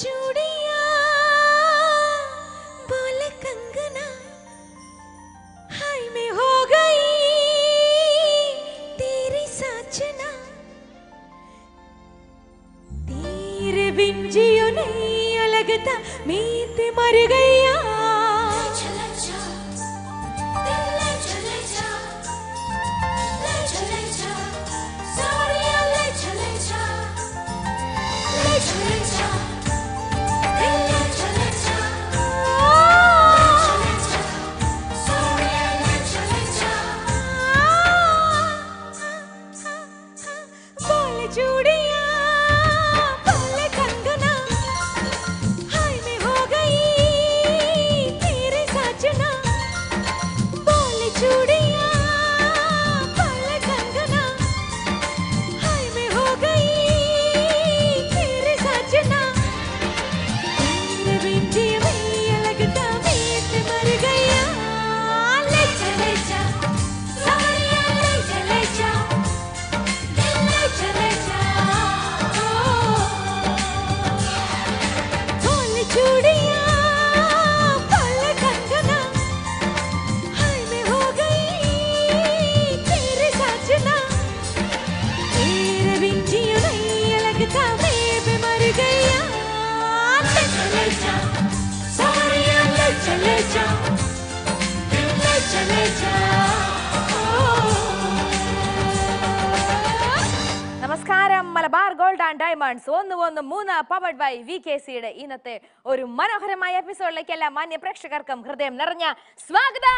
ചൂട് powered by V K സിയുടെ ഇന്നത്തെ ഒരു മനോഹരമായ എപ്പിസോഡിലേക്ക് എല്ലാ മാന്യ പ്രേക്ഷകർക്കും ഹൃദയം നിറഞ്ഞ സ്വാഗതം.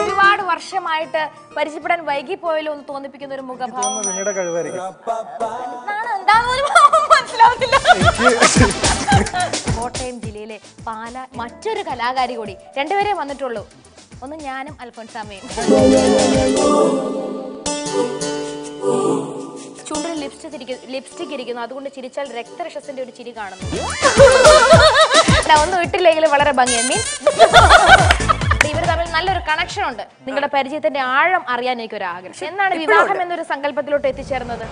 ഒരുപാട് വർഷമായിട്ട് പരിചയപ്പെടാൻ വൈകി പോയല്ലോ എന്ന് തോന്നിപ്പിക്കുന്ന ഒരു മുഖഭാവം. നിങ്ങളുടെ കഴിവായിരിക്കും. നാണം എന്താന്ന് പോലും മനസ്സിലാവുന്നില്ല കോട്ടയം ജില്ലയിലെ പാല മറ്റൊരു കലാകാരി കൂടി. രണ്ടുപേരെ വന്നിട്ടുള്ളൂ. ഒന്ന് ഞാനും അൽഫോൻസാമയും ചുണ്ടിൽ ലിപ്സ്റ്റിക് ലിപ്സ്റ്റിക് ഇരിക്കുന്നു. അതുകൊണ്ട് ചിരിച്ചാൽ രക്തരക്ഷസിന്റെ ഒരു ചിരി കാണുന്നു. ഒന്നും ഇട്ടില്ലെങ്കിൽ വളരെ ഭംഗിയാണ് മീൻസ് ഇവർ തമ്മിൽ നല്ലൊരു കണക്ഷൻ ഉണ്ട്. നിങ്ങളുടെ പരിചയത്തിന്റെ ആഴം അറിയാൻ എനിക്ക് ഒരു ആഗ്രഹം എന്നാണ് വിവാഹം എന്നൊരു സങ്കല്പത്തിലോട്ട് എത്തിച്ചേർന്നത്?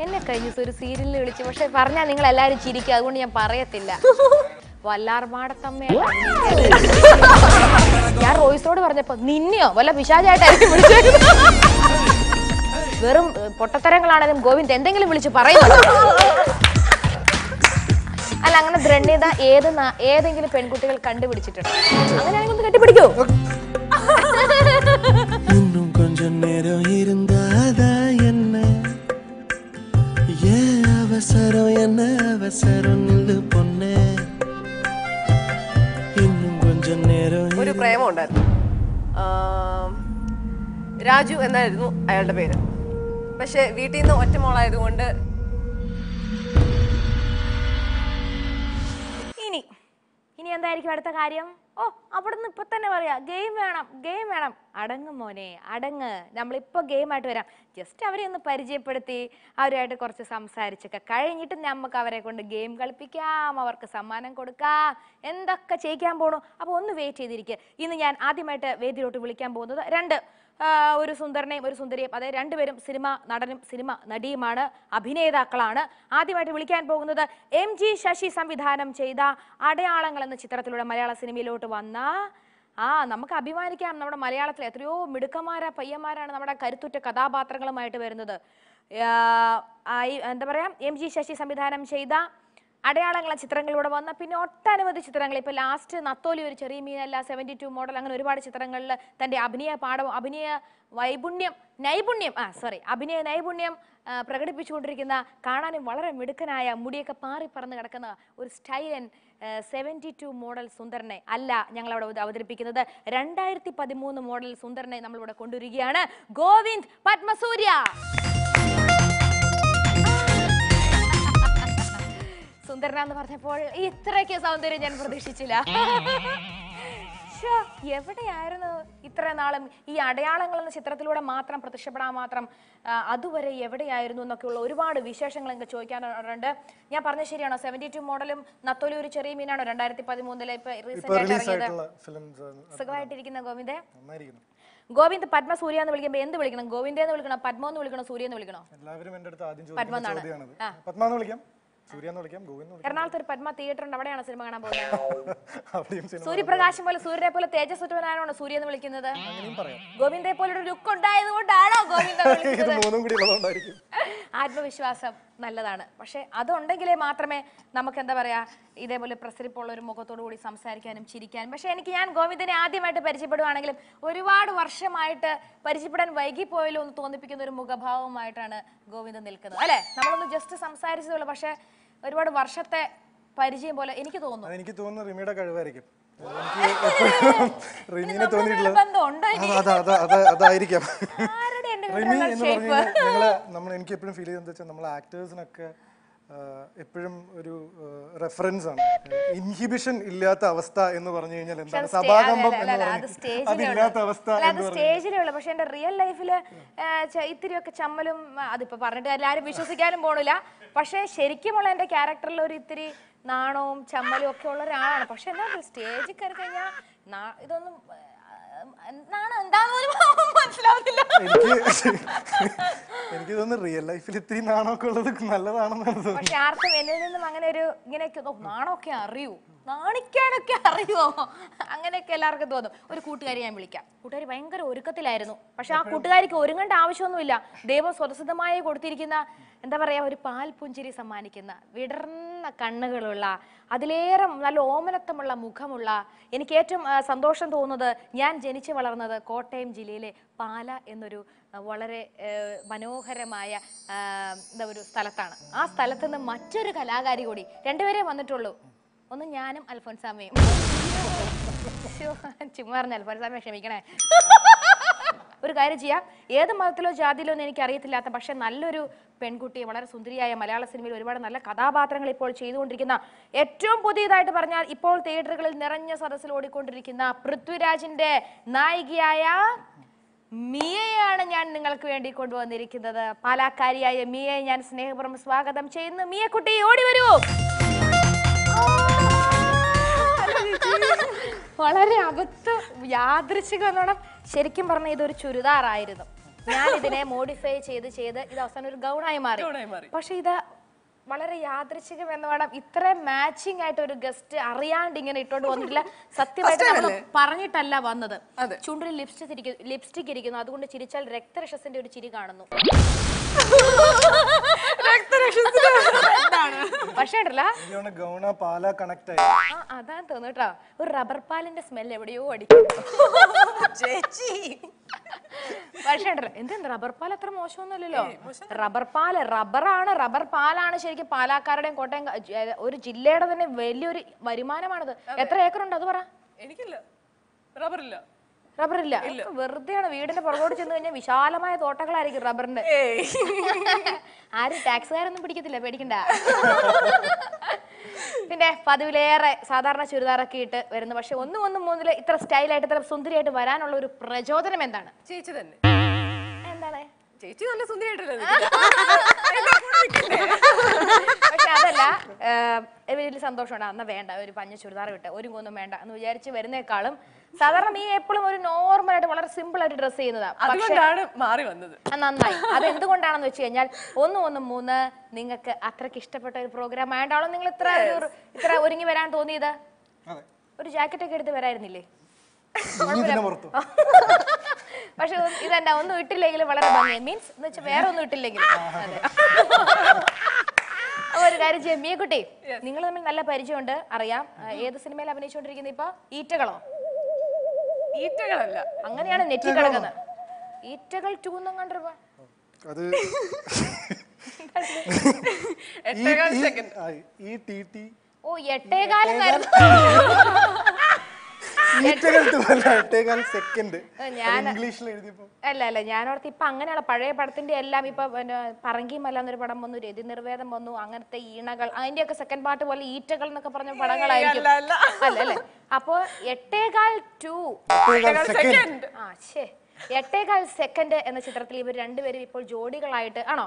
എന്നെ കഴിഞ്ഞ ദിവസം ഒരു സീരിയലിൽ വിളിച്ചു പക്ഷെ പറഞ്ഞാൽ നിങ്ങൾ എല്ലാരും ചിരിക്കും അതുകൊണ്ട് ഞാൻ പറയത്തില്ല വല്ലാർമാടത്തമ്മയാണ് ഞാൻ റോയ്സോട് പറഞ്ഞപ്പോ നിന്നെയോ വല്ല പിശാചായിട്ടായിരിക്കും വിളിച്ചത് വെറും ഏഹ്, പൊട്ടത്തരങ്ങളാണെങ്കിലും ഗോവിന്ദ് എന്തെങ്കിലും വിളിച്ച് പറയുന്നു അല്ല അങ്ങനെ ദ്രണ്യത ഏത് നാ- ഏതെങ്കിലും പെൺകുട്ടികൾ കണ്ടുപിടിച്ചിട്ടുണ്ട് അങ്ങനെയാണെങ്കിൽ ഒന്ന് കെട്ടിപ്പിടിക്കൂ இன்னும் கொஞ்ச நேரம் இருந்தாதா ഒരു പ്രേമം ഉണ്ടായിരുന്നു രാജു എന്നായിരുന്നു അയാളുടെ പേര്. പക്ഷെ വീട്ടിൽ നിന്ന് ഒറ്റ മോളായതുകൊണ്ട് ഇനി ഇനി എന്തായിരിക്കും അടുത്ത കാര്യം? ഓ അവിടുന്ന് ഇപ്പൊ തന്നെ പറയാ ഗെയിം വേണം ഗെയിം വേണം. അടങ്ങ് മോനെ അടങ്ങ്. നമ്മളിപ്പോ ഗെയിം ആയിട്ട് വരാം. ജസ്റ്റ് അവരെ ഒന്ന് പരിചയപ്പെടുത്തി അവരുമായിട്ട് കുറച്ച് സംസാരിച്ചൊക്കെ കഴിഞ്ഞിട്ട് നമുക്ക് അവരെ കൊണ്ട് ഗെയിം കളിപ്പിക്കാം അവർക്ക് സമ്മാനം കൊടുക്കാം എന്തൊക്കെ ചെയ്യിക്കാൻ പോണു. അപ്പോൾ ഒന്ന് വെയിറ്റ് ചെയ്തിരിക്കുക ഇന്ന് ഞാൻ ആദ്യമായിട്ട് വേദിയിലോട്ട് വിളിക്കാൻ പോകുന്നത് രണ്ട് ഒരു സുന്ദരനെയും ഒരു സുന്ദരിയും അതായത് രണ്ടുപേരും സിനിമ നടനും സിനിമ നടിയുമാണ് അഭിനേതാക്കളാണ്. ആദ്യമായിട്ട് വിളിക്കാൻ പോകുന്നത് എം ജി ശശി സംവിധാനം ചെയ്ത അടയാളങ്ങൾ എന്ന ചിത്രത്തിലൂടെ മലയാള സിനിമയിലോട്ട് വന്ന ആ നമുക്ക് അഭിമാനിക്കാം നമ്മുടെ മലയാളത്തിൽ എത്രയോ മിടുക്കന്മാരാ പയ്യന്മാരാണ് നമ്മുടെ കരുത്തുറ്റ കഥാപാത്രങ്ങളുമായിട്ട് വരുന്നത്. എന്താ പറയാ എം ജി ശശി സംവിധാനം ചെയ്ത അടയാളങ്ങളെ ചിത്രങ്ങളിലൂടെ വന്ന പിന്നെ ഒട്ടനവധി ചിത്രങ്ങൾ. ഇപ്പൊ ലാസ്റ്റ് നത്തോലി ഒരു ചെറിയ മീനല്ല സെവന്റി ടു മോഡൽ അങ്ങനെ ഒരുപാട് ചിത്രങ്ങളിൽ തന്റെ അഭിനയ പാഠവും അഭിനയ വൈപുണ്യം നൈപുണ്യം ആ സോറി അഭിനയ നൈപുണ്യം പ്രകടിപ്പിച്ചുകൊണ്ടിരിക്കുന്ന കാണാനും വളരെ മിടുക്കനായ മുടിയൊക്കെ പാറി പറന്ന് കിടക്കുന്ന ഒരു സ്റ്റൈലൻ സെവന്റി ടു മോഡൽ സുന്ദരനെ അല്ല ഞങ്ങൾ അവിടെ അവതരിപ്പിക്കുന്നത്. രണ്ടായിരത്തി പതിമൂന്ന് മോഡൽ സുന്ദരനെ നമ്മളിവിടെ കൊണ്ടുവരികയാണ്. ഗോവിന്ദ് പത്മസൂര്യ! എന്ന് പറഞ്ഞപ്പോൾ ഇത്രയ്ക്ക് സൗന്ദര്യം ഞാൻ പ്രതീക്ഷിച്ചില്ല. എവിടെയായിരുന്നു ഇത്ര നാളും ഈ അടയാളങ്ങൾ എന്ന ചിത്രത്തിലൂടെ മാത്രം പ്രത്യക്ഷപ്പെടാൻ മാത്രം അതുവരെ എവിടെയായിരുന്നു എന്നൊക്കെയുള്ള ഒരുപാട് വിശേഷങ്ങൾ എനിക്ക് ചോദിക്കാനുണ്ട്. ഞാൻ പറഞ്ഞ ശരിയാണോ? സെവന്റി ടു മോഡലും നത്തോലി ഒരു ചെറിയ മീനാണോ രണ്ടായിരത്തി പതിമൂന്നിലെ ഇപ്പൊ റീസെന്റ് ഇറങ്ങിയത്? സുഖമായിട്ടിരിക്കുന്ന ഗോവിന്ദേ? ഗോവിന്ദ് പത്മ സൂര്യ എന്ന് വിളിക്കുമ്പോൾ എന്ത് വിളിക്കണം? ഗോവിന്ദ എന്ന് വിളിക്കണം? പത്മ എന്ന് വിളിക്കണോ? സൂര്യ എന്ന് വിളിക്കണോ? എല്ലാവരും എന്റെ അടുത്ത് ആദ്യം പത്മ എന്നാണ്. പത്മ എന്ന് വിളിക്കാം. സൂര്യ വിളിക്കാം ഗോവിന്ദ് എറണാകുളത്ത് ഒരു പത്മ തിയേറ്റർ ഉണ്ട് അവിടെയാണ് സിനിമ കാണാൻ പോകുന്നത്. സൂര്യപ്രകാശം പോലെ സൂര്യനെ പോലെ തേജസ്വറ്റവനാണോ സൂര്യ എന്ന് വിളിക്കുന്നത്? ഗോവിന്ദയെ പോലെ ഒരു ലുക്ക് ഉണ്ടായത് കൊണ്ടാണോ ഗോവിന്ദ ആത്മവിശ്വാസം നല്ലതാണ്. പക്ഷെ അതുണ്ടെങ്കിലേ മാത്രമേ നമുക്ക് എന്താ പറയാ ഇതേപോലെ പ്രസരിപ്പുള്ള ഒരു മുഖത്തോടു കൂടി സംസാരിക്കാനും ചിരിക്കാനും. പക്ഷെ എനിക്ക് ഞാൻ ഗോവിന്ദനെ ആദ്യമായിട്ട് പരിചയപ്പെടുവാണെങ്കിലും ഒരുപാട് വർഷമായിട്ട് പരിചയപ്പെടാൻ വൈകിപ്പോയാലും എന്ന് തോന്നിപ്പിക്കുന്ന ഒരു മുഖഭാവമായിട്ടാണ് ഗോവിന്ദൻ നിൽക്കുന്നത്. അല്ലെ? നമ്മളൊന്ന് ജസ്റ്റ് സംസാരിച്ചതുള്ളൂ പക്ഷെ ഒരുപാട് വർഷത്തെ പരിചയം പോലെ എനിക്ക് തോന്നുന്നു. എനിക്ക് തോന്നുന്നു റിമിയുടെ കഴിവായിരിക്കും. റിമിനെ തോന്നിയിട്ടുള്ളത് അതായിരിക്കാം. റിമി എന്ന് പറഞ്ഞു കഴിഞ്ഞാൽ നമ്മൾ എനിക്ക് എപ്പോഴും ഫീൽ ചെയ്യുന്നത് വെച്ചാൽ നമ്മൾ ആക്ടേഴ്സിനൊക്കെ എപ്പോഴും ഒരു റെഫറൻസ് ആണ്. ഇൻഹിബിഷൻ ഇല്ലാത്ത അവസ്ഥ എന്ന് പറഞ്ഞു കഴിഞ്ഞാൽ എന്താണ്? സഭാകമ്പം എന്ന് പറഞ്ഞു അതില്ലാത്ത അവസ്ഥ അല്ല, എന്ന് പറഞ്ഞു സ്റ്റേജിലേ ഉള്ളൂ. പക്ഷെ എന്റെ റിയൽ ലൈഫിൽ ഇത്തിരിയൊക്കെ ചമ്മലും അതിപ്പോ പറഞ്ഞിട്ട് എല്ലാരും വിശ്വസിക്കാനും പോണില്ല. പക്ഷെ ശരിക്കുമുള്ള എന്റെ ക്യാരക്ടറിൽ ഒരു ഇത്തിരി നാണവും ചമ്മലും ഒക്കെ ഉള്ള ഒരാളാണ്. പക്ഷെ എന്താ സ്റ്റേജിൽ കയറി കഴിഞ്ഞാൽ ഇതൊന്നും ആ, നാണം എന്താന്ന് പോലും മനസ്സിലാവുന്നില്ല. എനിക്ക് എനിക്ക് തോന്നുന്നു റിയൽ ലൈഫിൽ ഇത്തിരി നാണമൊക്കെ ഉള്ളത് നല്ലതാണെന്നാണ് തോന്നുന്നത്. പക്ഷെ ആർക്കും എന്നിൽ നിന്നും അങ്ങനെ ഒരു ഇങ്ങനെയൊക്കെ "ഓ, നാണമൊക്കെ അറിയൂ. നാണിക്കാനൊക്കെ അറിയുമോ അങ്ങനെയൊക്കെ എല്ലാവർക്കും തോന്നും. ഒരു കൂട്ടുകാരി ഞാൻ വിളിക്കാം. കൂട്ടുകാരി ഭയങ്കര ഒരുക്കത്തിലായിരുന്നു. പക്ഷെ ആ കൂട്ടുകാരിക്ക് ഒരുങ്ങേണ്ട ആവശ്യമൊന്നുമില്ല. ദൈവം സ്വതസിദ്ധമായി കൊടുത്തിരിക്കുന്ന എന്താ പറയാ ഒരു പാൽ പുഞ്ചിരി സമ്മാനിക്കുന്ന വിടർന്ന കണ്ണുകളുള്ള അതിലേറെ നല്ല ഓമനത്വമുള്ള മുഖമുള്ള എനിക്ക് ഏറ്റവും സന്തോഷം തോന്നുന്നത് ഞാൻ ജനിച്ചു വളർന്നത് കോട്ടയം ജില്ലയിലെ പാല എന്നൊരു വളരെ മനോഹരമായ എന്താ ഒരു സ്ഥലത്താണ്. ആ സ്ഥലത്ത് നിന്ന് മറ്റൊരു കലാകാരി കൂടി രണ്ടുപേരെ വന്നിട്ടുള്ളൂ. ഒന്ന് ഞാനും അൽഫോൻസാമയും ചുമ്മാ പറഞ്ഞ അൽഫോൻസാമയെ ക്ഷമിക്കണേ. ഒരു കാര്യം ചെയ്യാം. ഏത് മതത്തിലോ ജാതിയിലോ എന്ന് എനിക്ക് അറിയത്തില്ലാത്ത പക്ഷെ നല്ലൊരു പെൺകുട്ടിയെ വളരെ സുന്ദരിയായ മലയാള സിനിമയിൽ ഒരുപാട് നല്ല കഥാപാത്രങ്ങൾ ഇപ്പോൾ ചെയ്തുകൊണ്ടിരിക്കുന്ന ഏറ്റവും പുതിയതായിട്ട് പറഞ്ഞാൽ ഇപ്പോൾ തിയേറ്ററുകളിൽ നിറഞ്ഞ സദസ്സിൽ ഓടിക്കൊണ്ടിരിക്കുന്ന പൃഥ്വിരാജിന്റെ നായികയായ മിയയാണ് ഞാൻ നിങ്ങൾക്ക് വേണ്ടി കൊണ്ടുവന്നിരിക്കുന്നത്. പാലാക്കാരിയായ മിയയെ ഞാൻ സ്നേഹപൂർവം സ്വാഗതം ചെയ്യുന്നു. മിയക്കുട്ടി ഓടി വരൂ. വളരെ അബദ്ധ യാദൃശികം എന്നോണം ശരിക്കും പറഞ്ഞ ഇതൊരു ചുരിദാറായിരുന്നു. ഞാൻ ഇതിനെ മോഡിഫൈ ചെയ്ത് ചെയ്ത് ഇത് അവസാനം ഒരു ഗൗണായി മാറി. പക്ഷെ ഇത് വളരെ യാദൃശികം എന്ന് വേണം ഇത്ര മാച്ചിങ് ആയിട്ട് ഒരു ഗസ്റ്റ് അറിയാണ്ട് ഇങ്ങനെ ഇട്ടോണ്ട് വന്നിട്ടില്ല. സത്യമായിട്ട് നമ്മൾ പറഞ്ഞിട്ടല്ല വന്നത്. ചുണ്ടിൽ ലിപ്സ്റ്റിക് ലിപ്സ്റ്റിക് ഇരിക്കുന്നു. അതുകൊണ്ട് ചിരിച്ചാൽ രക്തരക്ഷസിന്റെ ഒരു ചിരി കാണുന്നു. പക്ഷേ ഉണ്ടല്ല എനിക്ക് തോന്നുന്നു ഗൗണ പാല കണക്ട് ആയി. ആ അതാ തോന്നുട്ടോ ഒരു റബ്ബർ പാലിന്റെ സ്മെൽ എവിടെയോ അടിക്കും. ചേച്ചി. പക്ഷേ ഉണ്ടല്ലോ എന്തെന്ത് റബ്ബർ പാൽ അത്ര മോശമൊന്നുമല്ലല്ലോ. റബ്ബർ പാൽ റബ്ബറാണ് റബ്ബർ പാലാണ് ശരിക്കും പാലാക്കാരുടെയും കോട്ടയം ഒരു ജില്ലയുടെ തന്നെ വലിയൊരു വരുമാനമാണത്. എത്ര ഏക്കർ ഉണ്ട് അത് പറ. എനിക്കില്ല. റബ്ബറില്ല റബ്ബർ ഇല്ല. വെറുതെയാണ് വീടിന്റെ പുറകോട്ട് ചെന്ന് കഴിഞ്ഞാൽ വിശാലമായ തോട്ടങ്ങളായിരിക്കും റബ്ബറിന്റെ. ആരും ടാക്സുകാരൊന്നും പിടിക്കത്തില്ല പേടിക്കണ്ട. പിന്നെ പതിവിലേറെ സാധാരണ ചുരിദാറൊക്കെ ഇട്ട് വരുന്നു. പക്ഷെ ഒന്നും ഒന്നും മൂന്നിൽ ഇത്ര സ്റ്റൈലായിട്ട് ഇത്ര സുന്ദരിയായിട്ട് വരാനുള്ള ഒരു പ്രചോദനം എന്താണ്? ചേച്ചി തന്നെ. എന്താണ്? ചേച്ചി നല്ല സുന്ദരിയായിട്ടല്ലേ പക്ഷെ അതല്ല വലിയ സന്തോഷമാണ്. അന്ന് വേണ്ട ഒരു പഞ്ഞ ചുരിദാർ വിട്ട് ഒരു കൊന്നും വേണ്ട എന്ന് വിചാരിച്ച് വരുന്നേക്കാളും സാധാരണ നീ എപ്പോഴും ഒരു നോർമൽ ആയിട്ട് വളരെ സിമ്പിൾ ആയിട്ട് ഡ്രസ് ചെയ്യുന്നതാ. പക്ഷെ അതുകൊണ്ടാണ് മാറി വന്നത്. ആ, നന്നായി. അത് എന്തുകൊണ്ടാണെന്ന് വെച്ച് കഴിഞ്ഞാൽ ഒന്ന് ഒന്ന് മൂന്ന് നിങ്ങൾക്ക് അത്രയ്ക്ക് ഇഷ്ടപ്പെട്ട ഒരു പ്രോഗ്രാം ആയതാണോ നിങ്ങൾ ഇത്ര ഒരു ഇത്ര ഒരുങ്ങി വരാൻ തോന്നിയത്? അതെ. ഒരു ജാക്കറ്റ് ഒക്കെ എടുത്ത് വരായിരുന്നില്ലേ? ഇനി ഇതിനെ പുറത്തു. പക്ഷെ ഇതെന്താ ഒന്നും ഇട്ടില്ലെങ്കിലും വളരെ ഭംഗി മീൻസ് എന്ന് വെച്ചാൽ വേറെ ഒന്നും ഇട്ടില്ലെങ്കിലും. അതെ. അപ്പൊ ഒരു കാര്യം ചെയ്യാം. മിയക്കുട്ടി നിങ്ങൾ തമ്മിൽ നല്ല പരിചയമുണ്ട് അറിയാം. ആ, ഏത് സിനിമയിൽ അഭിനയിച്ചുകൊണ്ടിരിക്കുന്നത് ഇപ്പൊ? ഈറ്റകളോ? ഈറ്റകളല്ല. അങ്ങനെയാണ് നെറ്റി കിടക്കുന്നത്. ഈറ്റകൾ ടൂ എന്നും അത് ഈ- ഈ- ആ, ഈ ടി ടി. ഓ എട്ടേകാലം ഈ ഈറ്റകൾ to അല്ല, എട്ടേകാൽ സെക്കൻഡ് ഞാൻ- ഇംഗ്ലീഷിൽ എഴുതിയപ്പോ. അല്ല അല്ല ഞാനോർത്ത് ഇപ്പൊ അങ്ങനെയുള്ള പഴയ പടത്തിന്റെ എല്ലാം ഇപ്പൊ പറങ്കി മല എന്നൊരു പടം വന്നു രതി നിർവേദം വന്നു അങ്ങനത്തെ ഈണകൾ അതിന്റെയൊക്കെ സെക്കൻഡ് പാർട്ട് പോലെ ഈറ്റകൾ എന്നൊക്കെ പറഞ്ഞ പടങ്ങളായിരിക്കും. അല്ല, അപ്പൊ എട്ടേകാൽ ടു എട്ടേകാൽ സെക്കൻഡ് ആ ശേ എട്ടേകാൽ സെക്കൻഡ് എന്ന ചിത്രത്തിൽ ഇവർ രണ്ടുപേരും ഇപ്പോൾ ജോഡികളായിട്ട് ആണോ?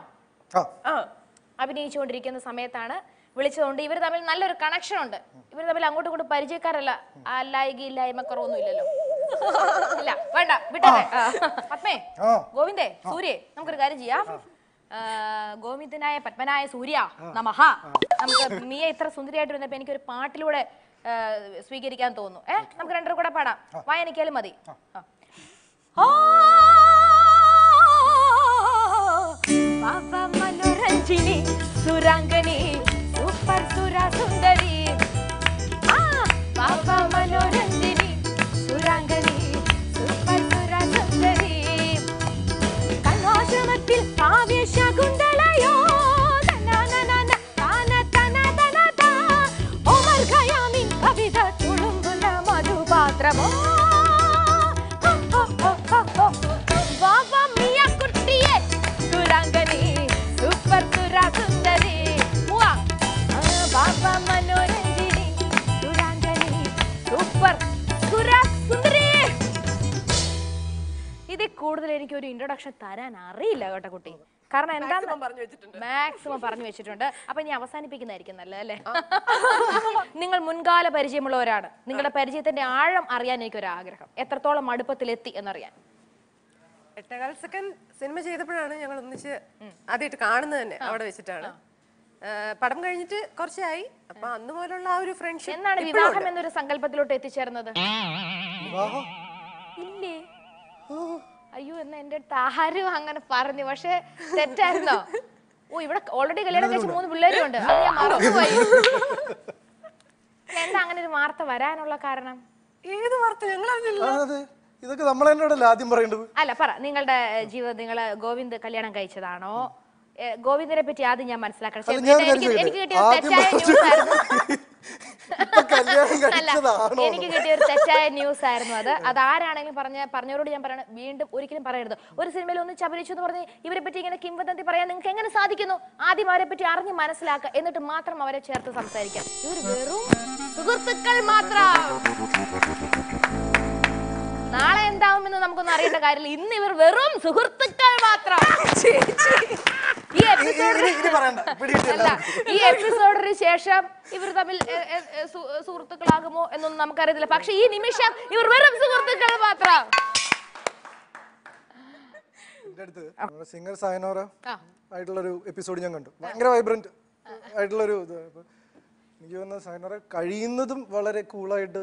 ആ. ആ. അഭിനയിച്ചുകൊണ്ടിരിക്കുന്ന സമയത്താണ് വിളിച്ചതുകൊണ്ട് ഇവർ തമ്മിൽ നല്ലൊരു കണക്ഷൻ ഉണ്ട്. ഇവർ തമ്മിൽ അങ്ങോട്ടും ഇങ്ങോട്ടും പരിചയക്കാരല്ല. അല്ലായിക ഇല്ലായ്മ കുറവൊന്നും ഇല്ലല്ലോ ഇല്ല വേണ്ട വിട്ടേ പത്മേ ഗോവിന്ദേ സൂര്യേ നമുക്കൊരു കാര്യം ചെയ്യാം. ഗോവിന്ദനായ പത്മനായ സൂര്യ നമഹ. നമുക്ക് മിയ ഇത്ര സുന്ദരിയായിട്ട് വന്നപ്പോ എനിക്കൊരു പാട്ടിലൂടെ സ്വീകരിക്കാൻ തോന്നുന്നു. ഏ നമുക്ക് രണ്ടര കൂടെ പാടാം. വായനക്കാലും മതി. മനോരഞ്ജിനി ആ. corazón de കൂടുതൽ എനിക്ക് ഒരു ഇൻട്രൊഡക്ഷൻ തരാൻ അറിയില്ല കേട്ടോ കുട്ടി. കാരണം എന്താ Maximum പറഞ്ഞു വെച്ചിട്ടുണ്ട്. മാക്സിമം പറഞ്ഞു വെച്ചിട്ടുണ്ട്. അപ്പൊ ഇനി അവസാനിപ്പിക്കുന്നതായിരിക്കും നല്ലത് അല്ലേ നിങ്ങൾ മുൻകാല പരിചയമുള്ളവരാണ്. നിങ്ങളുടെ പരിചയത്തിന്റെ ആഴം അറിയാൻ എനിക്ക് ഒരു ആഗ്രഹം എത്രത്തോളം അടുപ്പത്തിലെത്തി എന്നറിയാൻ. എട്ടേകാൽ സെക്കൻഡ് സിനിമ ചെയ്തപ്പോഴാണ് ഞങ്ങൾ ഒന്നിച്ച് ആദ്യമായിട്ട് കാണുന്നത് തന്നെ അവിടെ വെച്ചിട്ടാണ്. പടം കഴിഞ്ഞിട്ട് കുറച്ചായി. അപ്പൊ അന്ന് പോലുള്ള ആ ഒരു ഫ്രണ്ട്ഷിപ്പ് എന്നാണ് വിവാഹം എന്നൊരു സങ്കല്പത്തിലോട്ട് എത്തിച്ചേർന്നത്? വിവാഹം? ഇല്ലേ? അയ്യോ എന്നാ എന്റെ അടുത്ത് ആരും അങ്ങനെ പറഞ്ഞു. പക്ഷെ തെറ്റായിരുന്നോ? ഓ ഇവിടെ ഓൾറെഡി കല്യാണം കഴിച്ച മൂന്ന് പിള്ളേരും ഉണ്ട് അത് ഞാൻ മറന്നുപോയി. എന്താ അങ്ങനെ ഒരു വാർത്ത വരാനുള്ള കാരണം? ഏത് വാർത്ത? ഞങ്ങൾ അറിഞ്ഞില്ല അതെ. ഇതൊക്കെ നമ്മൾ ആദ്യം പറയേണ്ടത്? അല്ല പറ. നിങ്ങളുടെ ജീവിതം നിങ്ങൾ ഗോവിന്ദ് കല്യാണം കഴിച്ചതാണോ? ഗോവിന്ദനെ പറ്റി ആദ്യം ഞാൻ മനസ്സിലാക്കണം. എനിക്ക് കിട്ടിയ തെറ്റായ ന്യൂസ് ആയിരുന്നു. എനിക്ക് കിട്ടിയ ഒരു തെറ്റായ ന്യൂസ് ആയിരുന്നു അത്. അത് ആരാണെങ്കിലും പറഞ്ഞ പറഞ്ഞവരോട് ഞാൻ പറയണം വീണ്ടും ഒരിക്കലും പറയരുത്. ഒരു സിനിമയിൽ ഒന്ന് ചപരിച്ചു എന്ന് പറഞ്ഞ് ഇവരെ പറ്റി ഇങ്ങനെ കിംവദന്തി പറയാൻ നിങ്ങൾക്ക് എങ്ങനെ സാധിക്കുന്നു? ആദ്യം അവരെ പറ്റി അറിഞ്ഞ് മനസ്സിലാക്കുക എന്നിട്ട് മാത്രം അവരെ ചേർത്ത് സംസാരിക്കാം. ഇവർ വെറും സുഹൃത്തുക്കൾ മാത്രം. നാളെ എന്താവുമെന്ന് നമുക്കൊന്നും അറിയേണ്ട കാര്യമില്ല. ഇന്ന് ഇവർ വെറും സുഹൃത്തുക്കൾ മാത്രം. ഈ എപ്പിസോഡ് ഈ എപ്പിസോഡിന് ശേഷം ഇവർ തമ്മിൽ സുഹൃത്തുക്കളാകുമോ എന്നൊന്നും നമുക്കറിയത്തില്ല. പക്ഷെ ഈ നിമിഷം ഇവർ വെറും സുഹൃത്തുക്കൾ മാത്രം. സിംഗർ സായനോറ ആയിട്ടുള്ള ആയിട്ടുള്ളൊരു എപ്പിസോഡ് ഞാൻ കണ്ടു. ഭയങ്കര വൈബ്രന്റ് ആയിട്ടുള്ളൊരു ഇത്. എനിക്ക് തോന്നുന്നത് സായനോറ കഴിയുന്നതും വളരെ കൂളായിട്ട്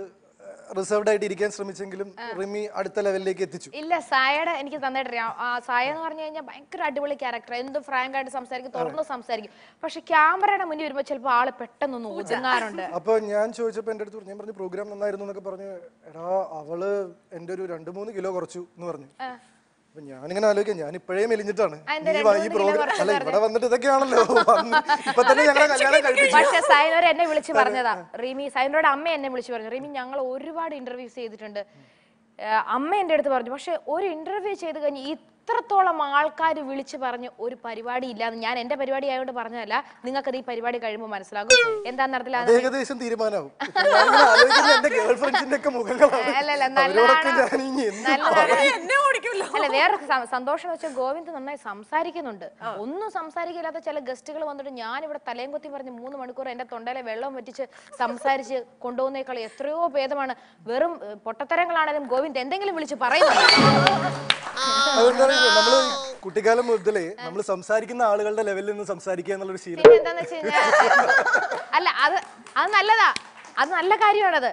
റിസർവ്ഡ് ആയിട്ട് ഇരിക്കാൻ ശ്രമിച്ചെങ്കിലും റിമി അടുത്ത ലെവലിലേക്ക് എത്തിച്ചു. ഇല്ല സായയുടെ എനിക്ക് തന്നിട്ട് അറിയാം. ആ സായ എന്ന് പറഞ്ഞു കഴിഞ്ഞാൽ ഭയങ്കര അടിപൊളി ക്യാരക്ടർ എന്തും ഫ്രാങ്ക് ആയിട്ട് സംസാരിക്കും തുറന്ന് സംസാരിക്കും. പക്ഷെ ക്യാമറയുടെ മുന്നിൽ വരുമ്പോൾ ചിലപ്പോൾ ആൾ പെട്ടെന്ന് ഒതുങ്ങാറുണ്ട്. അപ്പൊ ഞാൻ ചോദിച്ചപ്പോ എന്റെ അടുത്ത് പറഞ്ഞു, ഞാൻ പറഞ്ഞു പ്രോഗ്രാം നന്നായിരുന്നു എന്നൊക്കെ പറഞ്ഞു. എടാ അവൾ എന്റെ ഒരു രണ്ട് മൂന്ന് കിലോ കുറച്ചു എന്ന് പറഞ്ഞു. അപ്പൊ ഞാനിങ്ങനെ ആലോചിക്കാം. ഞാൻ ഇപ്പോഴേ മെലിഞ്ഞിട്ടാണ് ഈ വ- ഈ പ്രോഗ്രാം അല്ല ഇവിടെ വന്നിട്ട് ഇതൊക്കെയാണല്ലോ. വന്ന് ഇപ്പൊ തന്നെ ഞങ്ങളെ കല്യാണം കഴിപ്പിച്ചു. പക്ഷെ എന്നെ വിളിച്ചു പറഞ്ഞതാ. റീമി സൈനോയുടെ അമ്മ എന്നെ വിളിച്ചു പറഞ്ഞു. റീമി ഞങ്ങൾ ഒരുപാട് ഇന്റർവ്യൂസ് ചെയ്തിട്ടുണ്ട്. ഏഹ് അമ്മ എന്റെ അടുത്ത് പറഞ്ഞു. പക്ഷെ ഒരു ഇന്റർവ്യൂ ചെയ്ത് കഴിഞ്ഞ് ഇത്രത്തോളം ആൾക്കാർ വിളിച്ച് പറഞ്ഞ് ഒരു പരിപാടി ഇല്ലാന്ന് ഞാൻ എന്റെ പരിപാടി ആയതുകൊണ്ട് പറഞ്ഞതല്ല നിങ്ങൾക്കത് ഈ പരിപാടി കഴിയുമ്പോൾ മനസ്സിലാകും. എന്താന്ന് നടത്തില്ല? ഏകദേശം തീരുമാനമാവും മുഖങ്ങളാണ്. അല്ല, നല്ലതാണ്. വേറെ സന്തോഷം എന്ന് വെച്ചാൽ ഗോവിന്ദ് നന്നായി സംസാരിക്കുന്നുണ്ട്. ഒന്നും സംസാരിക്കില്ലാത്ത ചില ഗസ്റ്റുകൾ വന്നിട്ട് ഞാൻ ഇവിടെ തലയും കൊത്തി പറഞ്ഞ് മൂന്ന് മണിക്കൂർ എന്റെ തൊണ്ടയിലെ വെള്ളം വറ്റിച്ച് സംസാരിച്ച് കൊണ്ടുപോകുന്നേക്കാൾ എത്രയോ ഭേദമാണ്. വെറും പൊട്ടത്തരങ്ങളാണെങ്കിലും ഗോവിന്ദ് എന്തെങ്കിലും വിളിച്ച് പറയുന്നുണ്ട്. നമ്മൾ കുട്ടിക്കാലം മുതലേ നമ്മൾ സംസാരിക്കുന്ന ആളുകളുടെ ലെവലിൽ നിന്ന് സംസാരിക്കുക എന്നുള്ളൊരു ശീലം. പിന്നെ എന്താന്ന് വെച്ച് കഴിഞ്ഞാൽ അല്ല അത് അത് നല്ലതാ. അത് നല്ല കാര്യമാണത്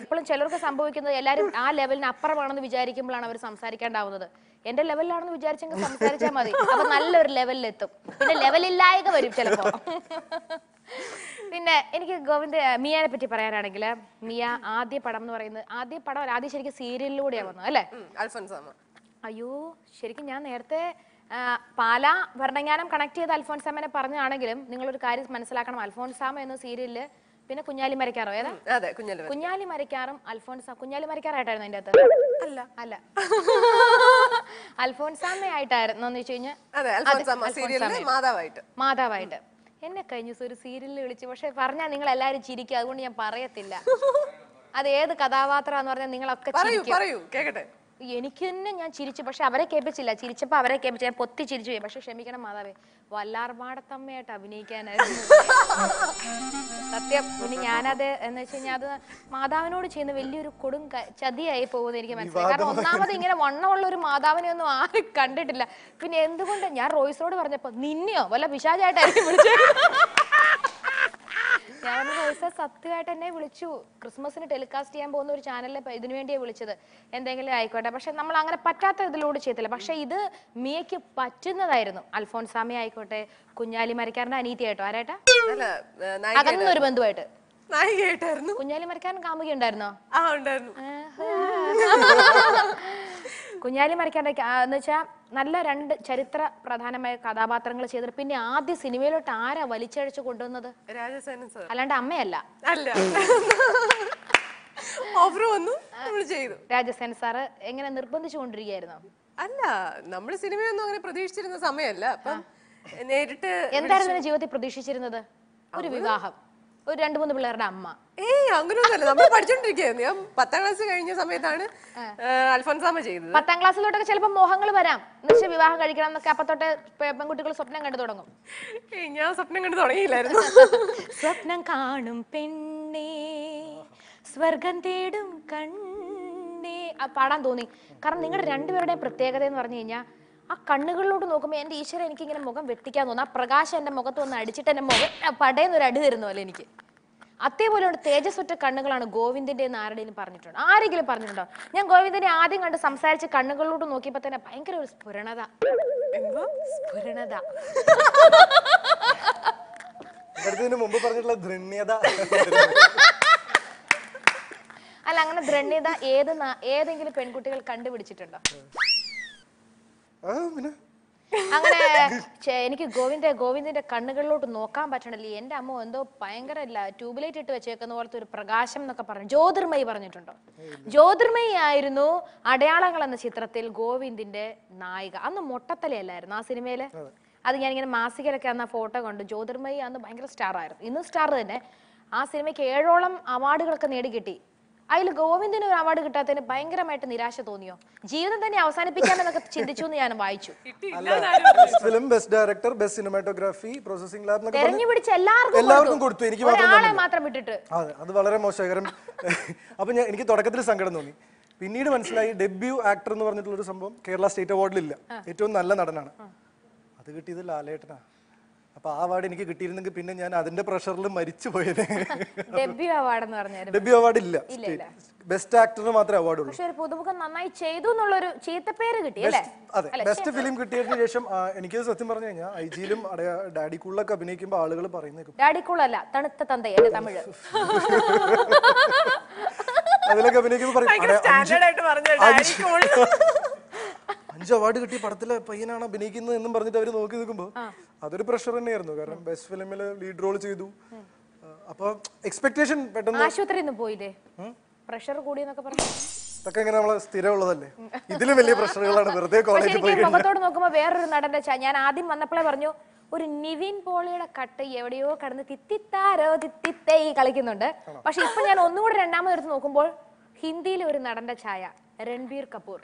എപ്പോഴും ചിലർക്ക് സംഭവിക്കുന്നത് എല്ലാരും ആ ലെവലിന് അപ്പുറമാണെന്ന് വിചാരിക്കുമ്പോഴാണ് അവർ സംസാരിക്കേണ്ടാവുന്നത്. എന്റെ ലെവലിലാണെന്ന് വിചാരിച്ചെങ്കിൽ സംസാരിച്ചാൽ മതി. അപ്പൊ നല്ലൊരു ലെവലിൽ എത്തും പിന്നെ ലെവലില്ലായക വരും ചിലപ്പോ. പിന്നെ എനിക്ക് ഗോവിന്ദ് മിയാനെ പറ്റി പറയാനാണെങ്കിൽ മിയ ആദ്യ പടം എന്ന് പറയുന്നത് ആദ്യ പടം അല്ല, ആദ്യം ശരിക്കും സീരിയലിലൂടെയാണ് വന്നത് അല്ലേ? അൽഫോൻസാമ അയ്യോ ശരിക്കും ഞാൻ നേരത്തെ പാല ഭരണങ്ങാനം കണക്ട് ചെയ്ത് അൽഫോൻസാമനെ പറഞ്ഞാണെങ്കിലും നിങ്ങളൊരു കാര്യം മനസ്സിലാക്കണം. അൽഫോൻസാമ എന്ന സീരിയലിൽ പിന്നെ കുഞ്ഞാലി മരക്കാറോ? ഏതാ? അതെ കുഞ്ഞല്ലേ കുഞ്ഞാലി മരക്കാറും അൽഫോൺസ കുഞ്ഞാലി മരക്കാറായിട്ടായിരുന്നു അതിന്റെ അകത്ത്? അല്ല. അല്ല. അൽഫോൺസാമ്മ ആയിട്ടായിരുന്നു എന്ന് വെച്ച് കഴിഞ്ഞാൽ മാതാവായിട്ട്. മാതാവായിട്ട്. എന്നെ കഴിഞ്ഞ ഒരു സീരിയലിൽ വിളിച്ചു. പക്ഷെ പറഞ്ഞാൽ നിങ്ങൾ എല്ലാരും ചിരിക്കും. അതുകൊണ്ട് ഞാൻ പറയത്തില്ല. അത് ഏത് കഥാപാത്രമാന്ന് പറഞ്ഞാൽ നിങ്ങളൊക്കെ പറയൂ പറയൂ കേക്കട്ടെ. എനിക്ക് തന്നെ ഞാൻ ചിരിച്ചു. പക്ഷെ അവരെ കേൾപ്പിച്ചില്ല. ചിരിച്ചപ്പോ അവരെ കേൾപ്പിച്ചു. ഞാൻ പൊത്തി ചിരിച്ചു പോയി. പക്ഷെ ക്ഷമിക്കണം മാതാവേ. വല്ലാർപാടത്തമ്മയായിട്ട് അഭിനയിക്കാനായിരുന്നു. സത്യം. പിന്നെ ഞാനത് എന്ന് വെച്ച് കഴിഞ്ഞാൽ അത് മാതാവിനോട് ചെയ്യുന്ന വലിയൊരു കൊടും ചതിയായി പോകുന്നത് എനിക്ക് മനസ്സിലായി. കാരണം ഒന്നാമത് ഇങ്ങനെ വണ്ണമുള്ള ഒരു മാതാവിനെ ഒന്നും ആരും കണ്ടിട്ടില്ല. പിന്നെ എന്തുകൊണ്ട് ഞാൻ റോയ്സിനോട് പറഞ്ഞപ്പോ നിന്നെയോ? വല്ല പിശാചായിട്ടായിരിക്കും വിളിച്ചത്? ഞാൻ സത്യമായിട്ട് എന്നെ വിളിച്ചു. ക്രിസ്മസിന് ടെലികാസ്റ്റ് ചെയ്യാൻ പോകുന്ന ഒരു ചാനലിൽ ഇതിനു വേണ്ടിയാ വിളിച്ചത്. എന്തെങ്കിലും ആയിക്കോട്ടെ. പക്ഷെ നമ്മൾ അങ്ങനെ പറ്റാത്ത ഇതിലൂടെ ചെയ്തില്ല. പക്ഷെ ഇത് മിയയ്ക്ക് പറ്റുന്നതായിരുന്നു. അൽഫോൻസാമി ആയിക്കോട്ടെ കുഞ്ഞാലി മരക്കാരന്റെ അനീതിയായിട്ടോ ആരായിട്ടാ? അല്ല ഒരു ബന്ധുവായിട്ട്. കുഞ്ഞാലി മരക്കാരൻ കാമുകി ഉണ്ടായിരുന്നോ? ആ ഉണ്ടായിരുന്നു. കുഞ്ഞാലി മരക്കാരന്റെ എന്ന് വെച്ചാൽ നല്ല രണ്ട് ചരിത്ര പ്രധാനമായ കഥാപാത്രങ്ങൾ ചെയ്തിട്ട് പിന്നെ ആദ്യ സിനിമയിലോട്ട് ആരാ വലിച്ചഴിച്ച് കൊണ്ടുവന്നത്? രാജസേനൻ സർ. അല്ലാണ്ട് അമ്മയല്ല. അല്ല. ഓഫർ വന്നു നമ്മൾ ചെയ്തു. രാജസേന സാറ് എങ്ങനെ നിർബന്ധിച്ചു കൊണ്ടിരിക്കുകയായിരുന്നോ അല്ല നമ്മൾ സിനിമയൊന്നും അങ്ങനെ പ്രതീക്ഷിച്ചിരുന്ന സമയമല്ല. അപ്പം നേരിട്ട് എന്തായിരുന്നു ജീവിതത്തിൽ പ്രതീക്ഷിച്ചിരുന്നത്? ഒരു വിവാഹം. ഒരു രണ്ട് മൂന്ന് പിള്ളേരുടെ അമ്മ. ഏയ് അങ്ങനെയൊന്നുമല്ല നമ്മൾ പഠിച്ചോണ്ടിരിക്കുകയായിരുന്നു. ഞാൻ പത്താം ക്ലാസ് കഴിഞ്ഞ സമയത്താണ് അൽഫോൻസാമ ചെയ്തത്. പത്താം ക്ലാസ്സിലോട്ടൊക്കെ ചിലപ്പോൾ മോഹങ്ങൾ വരാം. എന്നുവെച്ചാൽ വിവാഹം കഴിക്കണം എന്നൊക്കെ അപ്പത്തോട്ടെ പെൺകുട്ടികൾ സ്വപ്നം കണ്ടു തുടങ്ങും. ഏയ് ഞാൻ സ്വപ്നം കണ്ടു തുടങ്ങിയില്ലായിരുന്നു. സ്വപ്നം കാണും പെണ്ണേ സ്വർഗം തേടും കണ്ണേ. ആ പാടാൻ തോന്നി. കാരണം നിങ്ങളുടെ രണ്ടുപേരുടെയും പ്രത്യേകത എന്ന് പറഞ്ഞു കഴിഞ്ഞാൽ ആ കണ്ണുകളിലോട്ട് നോക്കുമ്പോൾ എന്റെ ഈശ്വരൻ എനിക്ക് ഇങ്ങനെ മുഖം വെട്ടിക്കാൻ തോന്നുന്നു ആ പ്രകാശം എന്റെ മുഖത്ത് വന്ന് അടിച്ചിട്ട് എന്റെ മുഖം പടയെന്ന് ഒരു അടി തരുന്ന പോലെ എനിക്ക്. അതേപോലെ ഉണ്ട് തേജസ്സുറ്റ കണ്ണുകളാണ് ഗോവിന്ദന്റെ എന്ന് ആരുടെയും പറഞ്ഞിട്ടുണ്ട്. ആരെങ്കിലും പറഞ്ഞിട്ടുണ്ടോ? ഞാൻ ഗോവിന്ദനെ ആദ്യം കണ്ട് സംസാരിച്ച് കണ്ണുകളിലോട്ട് നോക്കിയപ്പോൾ തന്നെ ഭയങ്കര ഒരു സ്ഫുരണത. എന്തോ സ്ഫുരണത? മുമ്പ് പറഞ്ഞിട്ടുള്ള ധന്യത അല്ല അങ്ങനെ ദ്രണ്യത ഏത് ഏതെങ്കിലും പെൺകുട്ടികൾ കണ്ടുപിടിച്ചിട്ടുണ്ടോ? അങ്ങനെ എനിക്ക് ഗോവിന്ദ ഗോവിന്ദിന്റെ കണ്ണുകളിലോട്ട് നോക്കാൻ പറ്റണില്ല. എന്റെ അമ്മ എന്തോ ഭയങ്കര ട്യൂബ്ലൈറ്റ് ഇട്ട് വെച്ചേക്കുന്ന പോലത്തെ ഒരു പ്രകാശം എന്നൊക്കെ പറഞ്ഞു. ജ്യോതിർമയി പറഞ്ഞിട്ടുണ്ടോ? ജ്യോതിർമയി ആയിരുന്നു അടയാളങ്ങൾ എന്ന ചിത്രത്തിൽ ഗോവിന്ദിന്റെ നായിക. അന്ന് മൊട്ടത്തലയല്ലായിരുന്നു ആ സിനിമയിൽ? അത്. ഞാനിങ്ങനെ മാസികയിലൊക്കെ അന്ന് ആ ഫോട്ടോ കണ്ടു. ജ്യോതിർമയി അന്ന് ഭയങ്കര സ്റ്റാർ ആയിരുന്നു ഇന്നും സ്റ്റാർ തന്നെ. ആ സിനിമയ്ക്ക് ഏഴോളം അവാർഡുകളൊക്കെ നേടിക്കിട്ടി. അതിൽ ഗോവിന്ദിന് ഒരു അവാർഡ് കിട്ടാത്തതിന് ഭയങ്കരമായിട്ട് നിരാശ തോന്നിയോ? ജീവിതം തന്നെ അവസാനിപ്പിക്കാമെന്നൊക്കെ ചിന്തിച്ചു എന്ന് ഞാൻ വായിച്ചു. Film best director best cinematography processing lab എന്നൊക്കെ തെരഞ്ഞു പിടിച്ച എല്ലാവർക്കും എല്ലാവർക്കും കൊടുത്തു. എനിക്ക് മാത്രം ഒരാളെ മാത്രം വിട്ടിട്ട്. അതെ അത് വളരെ മോശകരം. അപ്പൊ ഞാൻ എനിക്ക് തുടക്കത്തിൽ സങ്കടം തോന്നി. പിന്നീട് മനസ്സിലായി ഡെബ്യൂ ആക്ടർ എന്ന് പറഞ്ഞിട്ടുള്ള ഒരു സംഭവം കേരള സ്റ്റേറ്റ് അവാർഡിലില്ല ഏറ്റവും നല്ല നടനാണ്. അത് കിട്ടിയത് ലാലേട്ടനാ. അപ്പൊ ആ അവാർഡ് എനിക്ക് കിട്ടിയിരുന്നെങ്കിൽ പിന്നെ ഞാൻ അതിന്റെ പ്രഷറിൽ മരിച്ചു പോയത്. ഡെബ്യൂ അവാർഡ് എന്ന് പറഞ്ഞായിരുന്നു. ഡെബ്യൂ അവാർഡ് ഇല്ല. ബെസ്റ്റ് ആക്ടറിന് മാത്രമേ അവാർഡ് ഉള്ളൂ. പക്ഷെ ഒരു പുതുമുഖം നന്നായി ചെയ്തു എന്നുള്ളൊരു ചീത്തപ്പേര് കിട്ടി അല്ലേ? അതെ ബെസ്റ്റ് ഫിലിം കിട്ടിയതിനു ശേഷം ആ, എനിക്ക് സത്യം പറഞ്ഞു കഴിഞ്ഞാൽ ഐ ജിയിലും ഡാഡി കൂളിലൊക്കെ അഭിനയിക്കുമ്പോൾ ആളുകൾ പറയുന്നത് ഡാഡി കൂളല്ല തണുത്ത തന്ത എന്റെ തമിഴ്? അതിലൊക്കെ അഭിനയിക്കുമ്പോൾ പറയും ഭയങ്കര "അടെ, അഞ്ച് സ്റ്റാൻഡേർഡ് ആയിട്ട് പറഞ്ഞ ഡാഡി കോൾ അഞ്ച് അവാർഡ് കിട്ടിയ പടത്തിലെ പയ്യനാണ് അഭിനയിക്കുന്നത് എന്നും പറഞ്ഞിട്ട് അവർ നോക്കി നിൽക്കുമ്പോൾ അതൊരു പ്രഷർ തന്നെയായിരുന്നു. കാരണം ബെസ്റ്റ് ഫിലിമിൽ ലീഡ് റോൾ ചെയ്തു. അപ്പൊ എക്സ്പെക്ടേഷൻ പെട്ടെന്ന് ആശുപത്രി പോയില്ലേ? പ്രഷർ കൂടിയെന്നൊക്കെ പറഞ്ഞു. ഇതൊക്കെ ഇങ്ങനെ നമ്മളെ സ്ഥിരമുള്ളതല്ലേ? ഇതിലും വലിയ പ്രശ്നങ്ങളാണ്. വെറുതെ കോളേജിൽ പോയി മുഖത്തോട് നോക്കുമ്പോ വേറൊരു നടന്റെ ഞാൻ ആദ്യം വന്നപ്പോഴേ പറഞ്ഞു ഒരു നിവിൻ പോളിയുടെ കട്ട് എവിടെയോ കടന്ന് തിത്തിത്താരോ തിത്തിത്തൈ കളിക്കുന്നുണ്ട്. പക്ഷെ ഇപ്പൊ ഞാൻ ഒന്നുകൂടെ രണ്ടാമത് എടുത്ത് നോക്കുമ്പോൾ ഹിന്ദിയിലെ ഒരു നടന്റെ ഛായ രൺബീർ കപൂർ.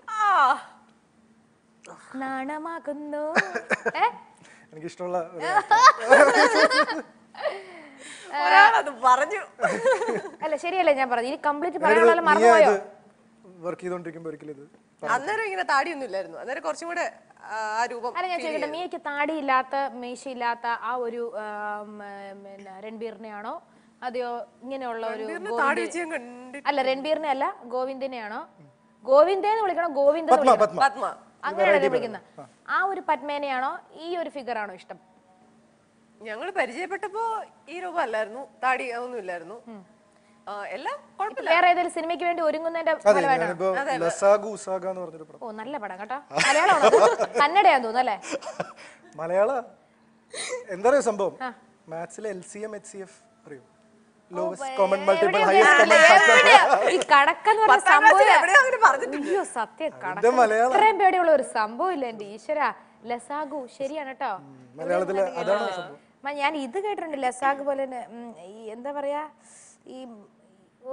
നാണമാകുന്നു. എനിക്ക് എനിക്കിഷ്ടമുള്ള പറഞ്ഞു. അല്ല ശരിയല്ലേ ഞാൻ പറഞ്ഞു ഇനി കംപ്ലീറ്റ് പറയാനുള്ള മറന്നുപോയോ? വർക്ക് ചെയ്തോണ്ടിരിക്കുമ്പോ ഒരിക്കലും ഇത് അന്നേരം ഇങ്ങനെ താടിയൊന്നും ഇല്ലായിരുന്നു അന്നേരം കുറച്ചും കൂടെ ആ, രൂപം അല്ല ഞാൻ ചോദിക്കട്ടെ മീയ്ക്ക് താടിയില്ലാത്ത മീശയില്ലാത്ത ആ ഒരു പിന്നെ രൺബീറിനെയാണോ? അതെയോ ഇങ്ങനെയുള്ള ഒരു താടി ഗോവിന്ദ- കണ്ടി അല്ല രൺബീറിനെ അല്ല ഗോവിന്ദനെയാണോ? ഗോവിന്ദേന്ന് വിളിക്കണോ ഗോവിന്ദ പത്മ. പത്മ പത്മ അങ്ങനെയാണ് വിളിക്കുന്നത്. ആ ഒരു പത്മേനെയാണോ ഈ ഒരു ഫിഗർ ആണോ ഇഷ്ടം? ഞങ്ങൾ പരിചയപ്പെട്ടപ്പോ ഈ രൂപം അല്ലായിരുന്നു താടി ഒന്നും ഇല്ലായിരുന്നു. എല്ലാം കുഴപ്പമില്ല. വേറെ ഏതെങ്കിലും സിനിമയ്ക്ക് വേണ്ടി ഒരുങ്ങുന്നതിന്റെ ഫലമായിട്ടാണോ? ഓ നല്ല പടം കേട്ടോ. മലയാളമാണോ? കന്നഡയാന്ന് തോന്നുന്നു അല്ലേ? മലയാള? എന്താ പറയുക സംഭവം? മാത്സിലെ L C M H C F അറിയോ? Lowest common multiple highest common ഈ പറഞ്ഞ സംഭവം. സത്യം ഇത് കണക്ക് മലയാളം. ഇത്രയും പേടിയുള്ള ഒരു സംഭവം ഇല്ല എന്റെ ഈശ്വര. ലസാഗു ശരിയാണ് കേട്ടോ മലയാളത്തിൽ അതാണ് സംഭവം. മ, ഞാൻ ഇത് കേട്ടിട്ടുണ്ട് ലസാഗു പോലെ തന്നെ. ഉം, ഈ എന്താ പറയാ ഈ ഓ